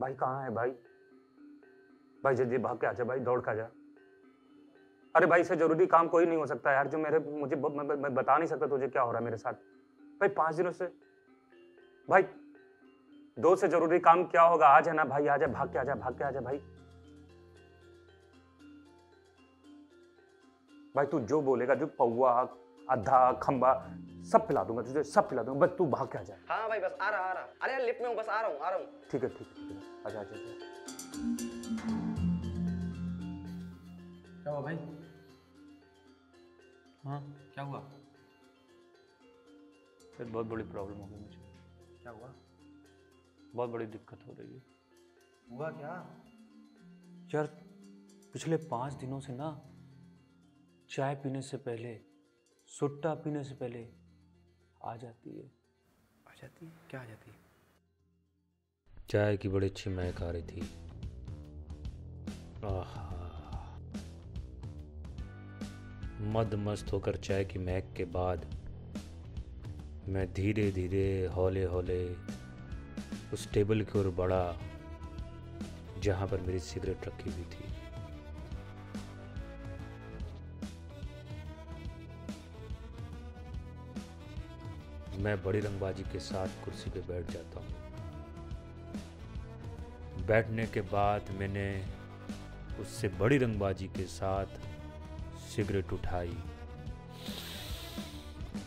भाई कहाँ है भाई? भाई जल्दी भाग के आ जा भाई दौड़ के आ जा। अरे भाई से ज़रूरी काम कोई नहीं हो सकता यार जो मेरे मुझे ब- मैं, मैं बता नहीं सकता तुझे क्या हो रहा है मेरे साथ। भाई पाँच दिनों से। भाई दो से ज़रूरी काम क्या होगा? आज है ना भाई आ जा भाग के आ जा भाग के आ जा भाई। भाई तू जो बोलेगा जो पौवा अद्धा खंबा सब पिला दूँगा तुझे सब पिला दूँगा बस तू भाग के आ जाए हाँ भाई बस आ रहा आ रहा। अरे यार लिफ्ट में हूँ बस आ रहा हूँ आ रहा हूँ। ठीक है ठीक है है। आजा आजा आजा क्या हुआ भाई? हाँ क्या हुआ? फिर बहुत बड़ी प्रॉब्लम हो गई मुझे। क्या हुआ? बहुत बड़ी दिक्कत हो रही है। हुआ क्या? यार पिछले पाँच दिनों से ना चाय पीने से पहले सुट्टा पीने से पहले आ जाती है। आ जाती है? क्या आ जाती है? चाय की बड़ी अच्छी महक आ रही थी। आहा। मद मस्त होकर चाय की महक के बाद मैं धीरे धीरे हौले हौले उस टेबल की ओर बढ़ा जहाँ पर मेरी सिगरेट रखी हुई थी। मैं बड़ी रंगबाजी के साथ कुर्सी पे बैठ जाता हूँ। बैठने के बाद मैंने उससे बड़ी रंगबाजी के साथ सिगरेट उठाई।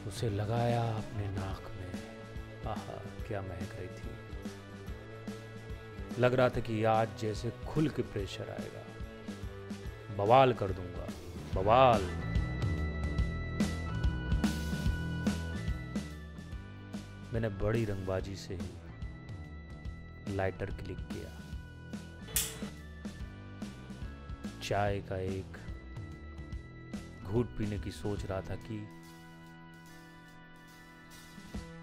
उसे लगाया अपने नाक में। आहा, क्या महक रही थी। लग रहा था कि आज जैसे खुल के प्रेशर आएगा। बवाल कर दूँगा। बवाल। मैंने बड़ी रंगबाजी से ही लाइटर क्लिक किया। चाय का एक घूट पीने की सोच रहा था कि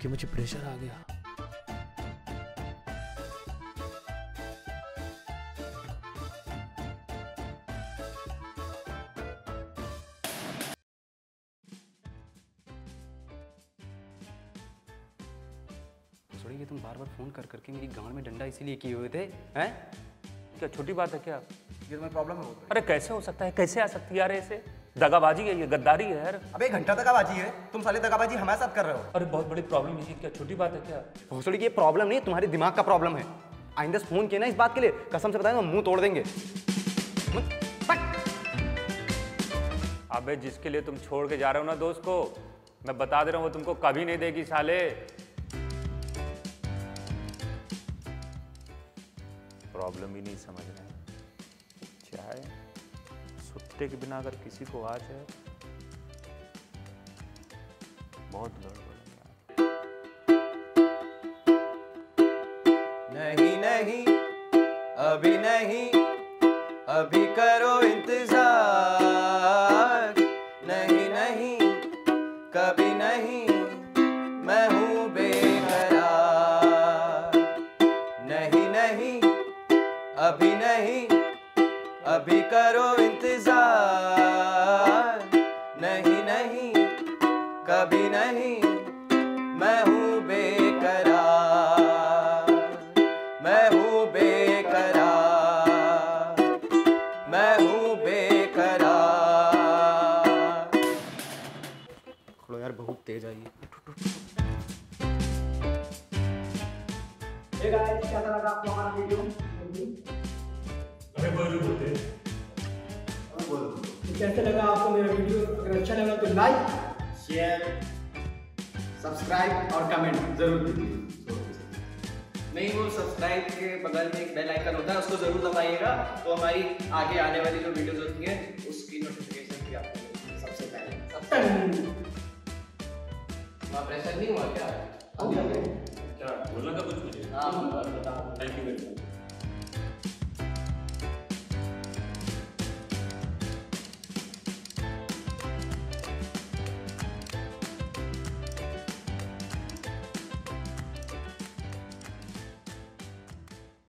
कि मुझे प्रेशर आ गया। सॉरी ये तुम बार बार फ़ोन कर करके मेरी गांड में डंडा इसीलिए किए हुए थे हैं? क्या छोटी बात है क्या? ये तुम्हें प्रॉब्लम है अरे कैसे हो सकता है? कैसे आ सकती है यार ऐसे? दगाबाजी है ये गद्दारी है यार। अबे एक घंटा दगाबाजी है तुम साले दगाबाजी हमारे साथ कर रहे हो। अरे बहुत बड़ी प्रॉब्लम है क्या छोटी बात है क्या? भोसड़ी की ये प्रॉब्लम नहीं तुम्हारे दिमाग का प्रॉब्लम है। आइंदा फ़ोन किया ना इस बात के लिए कसम से बताएँगे मुँह तोड़ देंगे। अबे जिसके लिए तुम छोड़ के जा रहे हो ना दोस्त को मैं बता दे रहा हूँ वो तुमको कभी नहीं देगी साले। प्रॉब्लम ही नहीं समझ रहे हैं। चाय सुट्टे के बिना अगर किसी को आ जाए, बहुत गड़बड़ नहीं नहीं, अभी नहीं, अभी करो इंतज़ार। नहीं नहीं, कभी नहीं, मैं अभी नहीं। अभी करो इंतज़ार। नहीं नहीं कभी नहीं। मैं हूँ बेकरार। मैं हूँ बेकरार। मैं हूँ बेकरार। खड़ो यार बहुत तेज आई है Hey guys, कैसा लगा आपको हमारा वीडियो कैसे लगा आपको मेरा वीडियो? अगर अच्छा लगा तो लाइक शेयर सब्सक्राइब और कमेंट ज़रूर कीजिए। नहीं वो सब्सक्राइब के बगल में एक बेल आइकन होता है उसको ज़रूर दबाइएगा तो हमारी आगे आने वाली जो वीडियोस होती हैं उसकी नोटिफिकेशन भी आपको सबसे पहले। सबसे वहाँ प्रेशर नहीं हुआ क्या? बोलना था कुछ मुझे। हाँ बताओ। Thank you very much